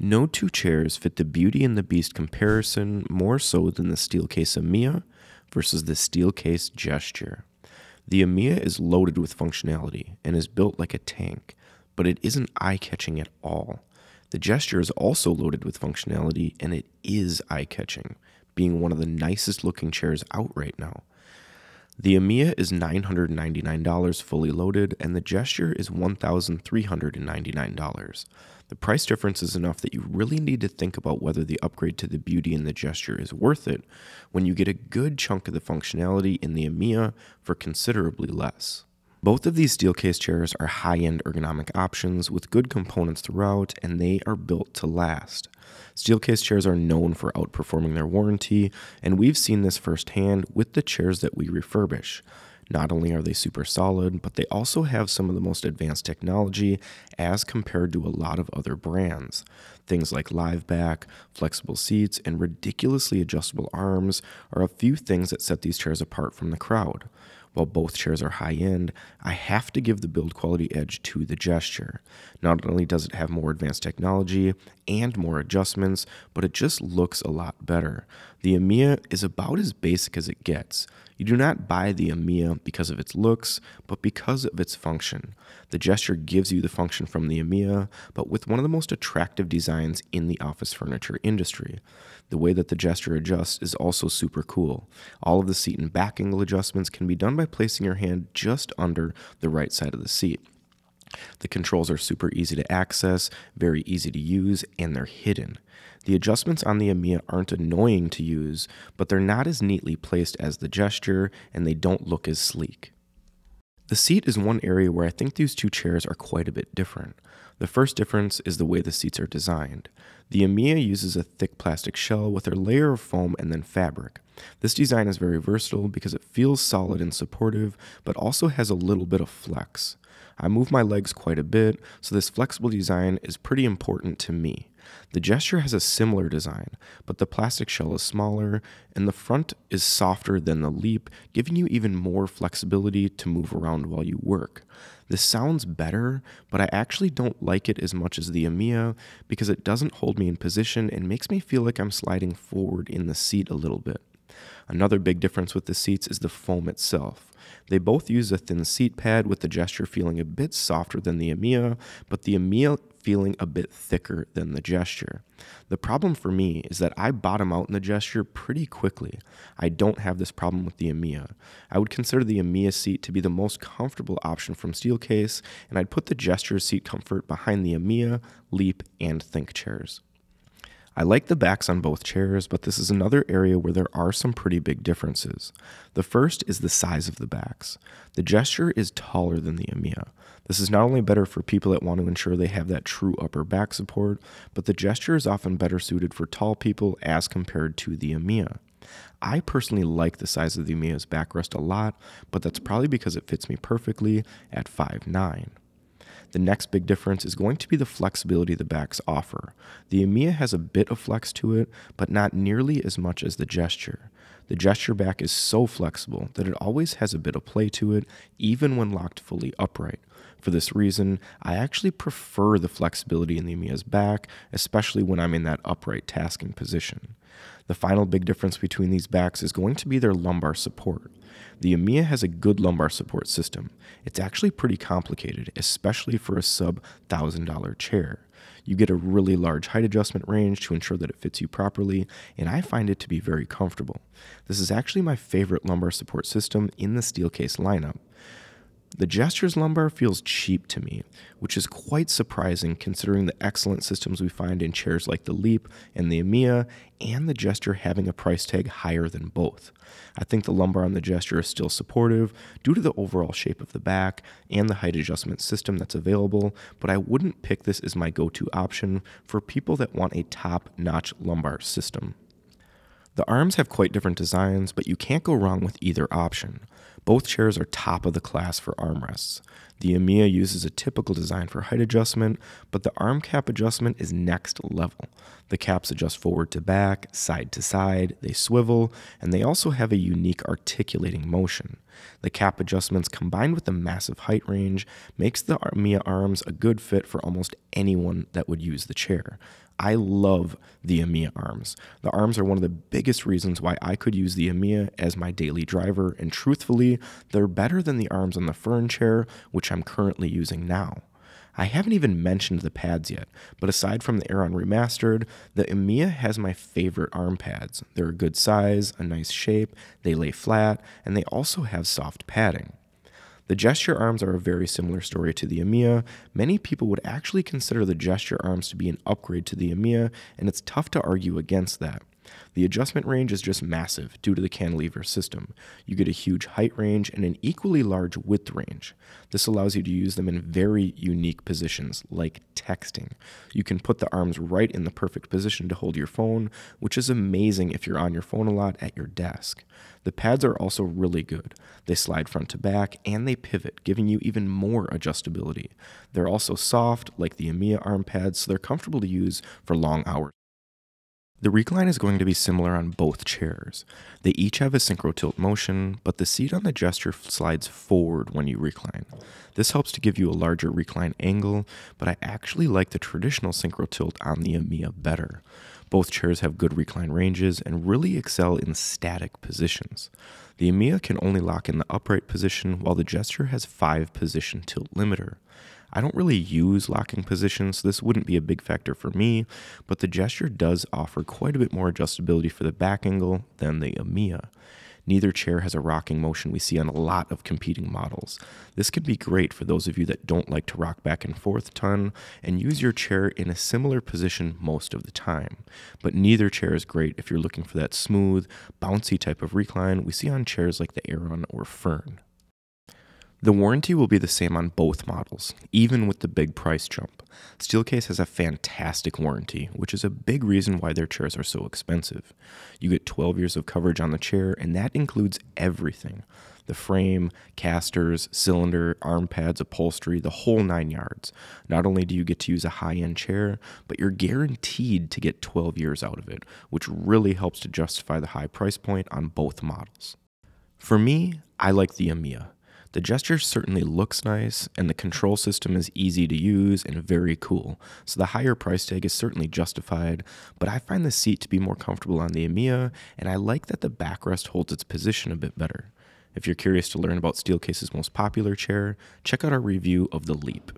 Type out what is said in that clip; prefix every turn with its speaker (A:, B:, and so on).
A: No two chairs fit the Beauty and the Beast comparison more so than the Steelcase Amia versus the Steelcase Gesture. The Amia is loaded with functionality and is built like a tank, but it isn't eye catching at all. The Gesture is also loaded with functionality and it is eye catching, being one of the nicest looking chairs out right now. The Amia is $999 fully loaded, and the Gesture is $1,399. The price difference is enough that you really need to think about whether the upgrade to the Beauty and the Gesture is worth it when you get a good chunk of the functionality in the Amia for considerably less. Both of these Steelcase chairs are high end ergonomic options with good components throughout, and they are built to last. Steelcase chairs are known for outperforming their warranty, and we've seen this firsthand with the chairs that we refurbish. Not only are they super solid, but they also have some of the most advanced technology as compared to a lot of other brands. Things like live back, flexible seats, and ridiculously adjustable arms are a few things that set these chairs apart from the crowd. While both chairs are high end, I have to give the build quality edge to the gesture. Not only does it have more advanced technology and more adjustments, but it just looks a lot better. The Amia is about as basic as it gets. You do not buy the Amia because of its looks, but because of its function. The gesture gives you the function from the Amia, but with one of the most attractive designs in the office furniture industry. The way that the gesture adjusts is also super cool. All of the seat and back angle adjustments can be done by placing your hand just under the right side of the seat. The controls are super easy to access, very easy to use, and they're hidden. The adjustments on the Amia aren't annoying to use, but they're not as neatly placed as the gesture, and they don't look as sleek. The seat is one area where I think these two chairs are quite a bit different. The first difference is the way the seats are designed. The Amia uses a thick plastic shell with a layer of foam and then fabric. This design is very versatile because it feels solid and supportive, but also has a little bit of flex. I move my legs quite a bit, so this flexible design is pretty important to me. The gesture has a similar design, but the plastic shell is smaller and the front is softer than the leap, giving you even more flexibility to move around while you work. This sounds better, but I actually don't like it as much as the Amia because it doesn't hold me in position and makes me feel like I'm sliding forward in the seat a little bit. Another big difference with the seats is the foam itself. They both use a thin seat pad with the gesture feeling a bit softer than the Amia, but the Amia feeling a bit thicker than the gesture. The problem for me is that I bottom out in the gesture pretty quickly. I don't have this problem with the Amia. I would consider the Amia seat to be the most comfortable option from Steelcase, and I'd put the gesture seat comfort behind the Amia, Leap, and Think chairs. I like the backs on both chairs, but this is another area where there are some pretty big differences. The first is the size of the backs. The gesture is taller than the Amia. This is not only better for people that want to ensure they have that true upper back support, but the gesture is often better suited for tall people as compared to the Amia. I personally like the size of the Amia's backrest a lot, but that's probably because it fits me perfectly at 5'9. The next big difference is going to be the flexibility the backs offer. The Amia has a bit of flex to it, but not nearly as much as the gesture. The gesture back is so flexible that it always has a bit of play to it, even when locked fully upright. For this reason, I actually prefer the flexibility in the Amia's back, especially when I'm in that upright tasking position. The final big difference between these backs is going to be their lumbar support. The Amia has a good lumbar support system. It's actually pretty complicated, especially for a sub $1,000 chair. You get a really large height adjustment range to ensure that it fits you properly, and I find it to be very comfortable. This is actually my favorite lumbar support system in the Steelcase lineup. The Gesture's lumbar feels cheap to me, which is quite surprising considering the excellent systems we find in chairs like the Leap and the Amia, and the Gesture having a price tag higher than both. I think the lumbar on the Gesture is still supportive due to the overall shape of the back and the height adjustment system that's available, but I wouldn't pick this as my go to option for people that want a top notch lumbar system. The arms have quite different designs, but you can't go wrong with either option. Both chairs are top of the class for armrests. The Amia uses a typical design for height adjustment, but the arm cap adjustment is next level. The caps adjust forward to back, side to side, they swivel, and they also have a unique articulating motion. The cap adjustments combined with the massive height range makes the Amia arms a good fit for almost anyone that would use the chair. I love the Amia arms. The arms are one of the biggest reasons why I could use the Amia as my daily driver, and truthfully, they're better than the arms on the Fern chair, which I'm currently using now. I haven't even mentioned the pads yet, but aside from the Aeron Remastered, the Amia has my favorite arm pads. They're a good size, a nice shape, they lay flat, and they also have soft padding. The gesture arms are a very similar story to the Amia. Many people would actually consider the gesture arms to be an upgrade to the Amia, and it's tough to argue against that. The adjustment range is just massive due to the cantilever system. You get a huge height range and an equally large width range. This allows you to use them in very unique positions, like texting. You can put the arms right in the perfect position to hold your phone, which is amazing if you're on your phone a lot at your desk. The pads are also really good. They slide front to back and they pivot, giving you even more adjustability. They're also soft, like the Amia arm pads, so they're comfortable to use for long hours. The recline is going to be similar on both chairs. They each have a synchro tilt motion, but the seat on the gesture slides forward when you recline. This helps to give you a larger recline angle, but I actually like the traditional synchro tilt on the Amia better. Both chairs have good recline ranges and really excel in static positions. The Amia can only lock in the upright position, while the gesture has 5 position tilt limiter. I don't really use locking positions, so this wouldn't be a big factor for me, but the gesture does offer quite a bit more adjustability for the back angle than the Amia. Neither chair has a rocking motion we see on a lot of competing models. This can be great for those of you that don't like to rock back and forth ton and use your chair in a similar position most of the time. But neither chair is great if you're looking for that smooth, bouncy type of recline we see on chairs like the Aeron or Fern. The warranty will be the same on both models, even with the big price jump. Steelcase has a fantastic warranty, which is a big reason why their chairs are so expensive. You get 12 years of coverage on the chair, and that includes everything the frame, casters, cylinder, arm pads, upholstery, the whole nine yards. Not only do you get to use a high end chair, but you're guaranteed to get 12 years out of it, which really helps to justify the high price point on both models. For me, I like the Amia. The gesture certainly looks nice, and the control system is easy to use and very cool, so the higher price tag is certainly justified, but I find the seat to be more comfortable on the Amia, and I like that the backrest holds its position a bit better. If you're curious to learn about Steelcase's most popular chair, check out our review of the Leap.